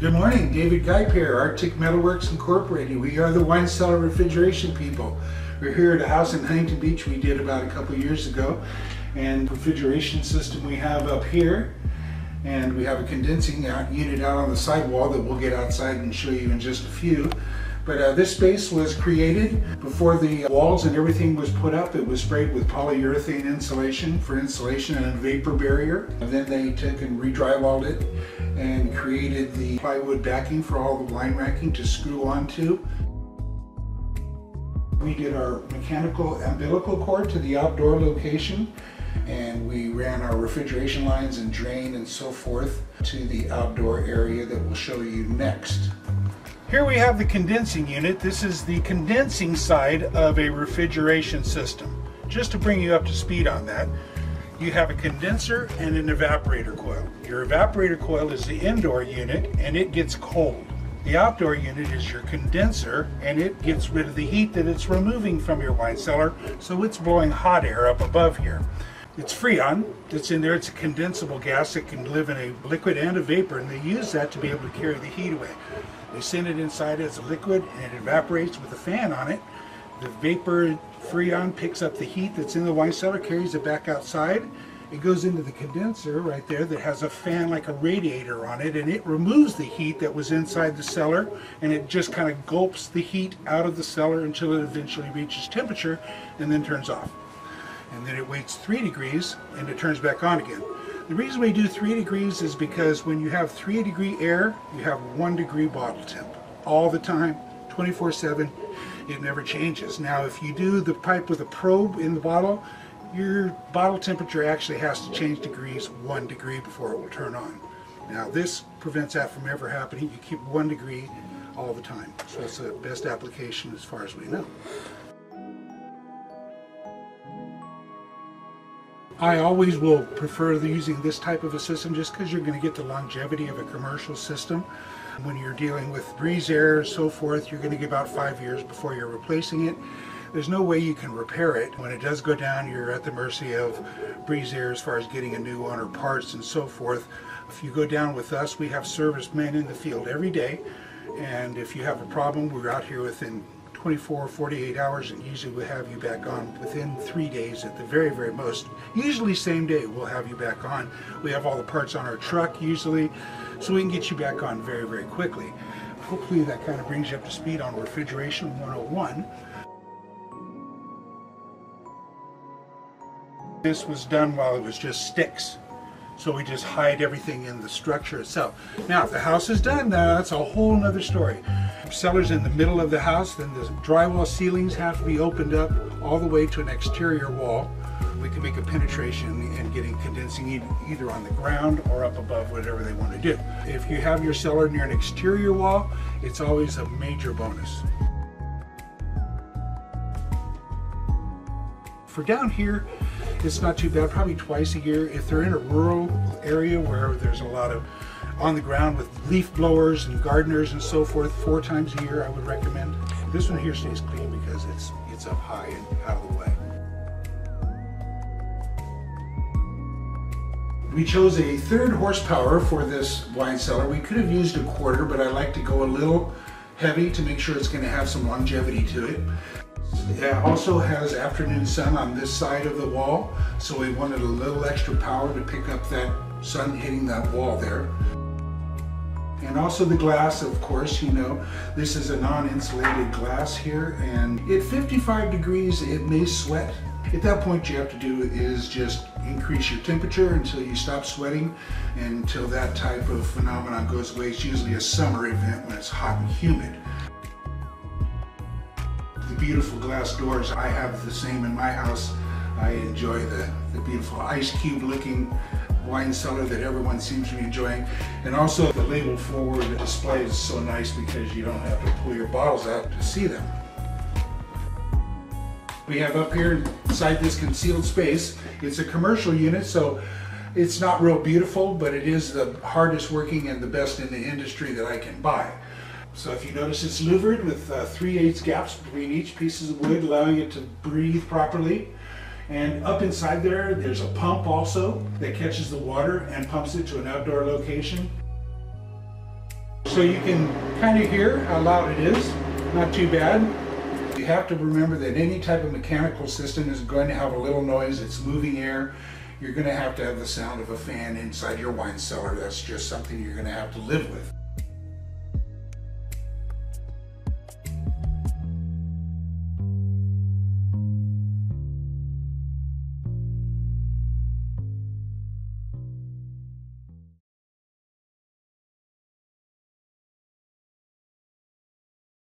Good morning, David Geip here, Arctic Metalworks Incorporated. We are the wine cellar refrigeration people. We're here at a house in Huntington Beach we did about a couple years ago. And refrigeration system we have up here. And we have a condensing unit out on the sidewall that we'll get outside and show you in just a few. But uh, this space was created before the walls and everything was put up. It was sprayed with polyurethane insulation for insulation and a vapor barrier. And then they took and re-drywalled it and created the plywood backing for all the wine racking to screw onto. We did our mechanical umbilical cord to the outdoor location and we ran our refrigeration lines and drain and so forth to the outdoor area that we'll show you next. Here we have the condensing unit. This is the condensing side of a refrigeration system. Just to bring you up to speed on that, you have a condenser and an evaporator coil. Your evaporator coil is the indoor unit and it gets cold. The outdoor unit is your condenser and it gets rid of the heat that it's removing from your wine cellar so it's blowing hot air up above here. It's Freon that's in there. It's a condensable gas that can live in a liquid and a vapor and they use that to be able to carry the heat away. They send it inside as a liquid and it evaporates with a fan on it. The vapor freon picks up the heat that's in the wine cellar, carries it back outside. It goes into the condenser right there that has a fan like a radiator on it and it removes the heat that was inside the cellar and it just kind of gulps the heat out of the cellar until it eventually reaches temperature and then turns off. And then it waits three degrees and it turns back on again. The reason we do three degrees is because when you have three degree air, you have one degree bottle temp all the time, 24 7. It never changes. Now, if you do the pipe with a probe in the bottle, your bottle temperature actually has to change degrees one degree before it will turn on. Now, this prevents that from ever happening. You keep one degree all the time. So it's the best application as far as we know. I always will prefer using this type of a system just because you're going to get the longevity of a commercial system. When you're dealing with Breezaire and so forth, you're going to get about five years before you're replacing it. There's no way you can repair it. When it does go down, you're at the mercy of Breezaire as far as getting a new one or parts and so forth. If you go down with us, we have servicemen in the field every day. And if you have a problem, we're out here within 24, 48 hours, and usually we'll have you back on within three days at the very, very most. Usually same day we'll have you back on. We have all the parts on our truck usually, so we can get you back on very, very quickly. Hopefully that kind of brings you up to speed on Refrigeration 101. This was done while it was just sticks. So we just hide everything in the structure itself. Now, if the house is done, that's a whole nother story. Cellars in the middle of the house, then the drywall ceilings have to be opened up all the way to an exterior wall. We can make a penetration and getting condensing either on the ground or up above, whatever they want to do. If you have your cellar near an exterior wall, it's always a major bonus. For down here, it's not too bad, probably twice a year. If they're in a rural area where there's a lot of on the ground with leaf blowers and gardeners and so forth, four times a year I would recommend. This one here stays clean because it's, it's up high and out of the way. We chose a third horsepower for this wine cellar. We could have used a quarter, but I like to go a little heavy to make sure it's going to have some longevity to it. It also has afternoon sun on this side of the wall, so we wanted a little extra power to pick up that sun hitting that wall there. And also the glass, of course, you know, this is a non-insulated glass here, and at 55 degrees it may sweat. At that point you have to do is just increase your temperature until you stop sweating and until that type of phenomenon goes away. It's usually a summer event when it's hot and humid beautiful glass doors. I have the same in my house. I enjoy the, the beautiful ice cube looking wine cellar that everyone seems to be enjoying. And also the label forward display is so nice because you don't have to pull your bottles out to see them. We have up here inside this concealed space, it's a commercial unit, so it's not real beautiful, but it is the hardest working and the best in the industry that I can buy. So if you notice it's louvered with uh, 3 8 gaps between each pieces of wood, allowing it to breathe properly. And up inside there, there's a pump also that catches the water and pumps it to an outdoor location. So you can kind of hear how loud it is, not too bad. You have to remember that any type of mechanical system is going to have a little noise, it's moving air. You're going to have to have the sound of a fan inside your wine cellar. That's just something you're going to have to live with.